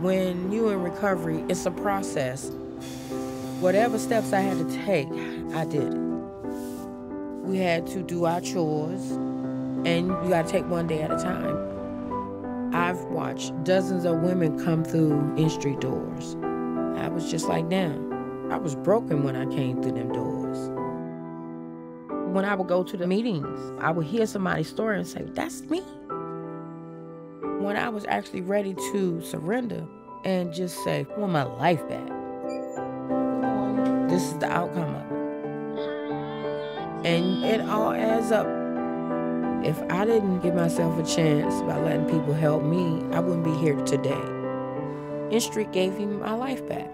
When you're in recovery, it's a process. Whatever steps I had to take, I did it. We had to do our chores, and you got to take one day at a time. I've watched dozens of women come through N Street doors. I was just like them. I was broken when I came through them doors. When I would go to the meetings, I would hear somebody's story and say, That's me. When I was actually ready to surrender and just say, I want my life back, this is the outcome of it. And it all adds up. If I didn't give myself a chance by letting people help me, I wouldn't be here today. N Street gave me my life back.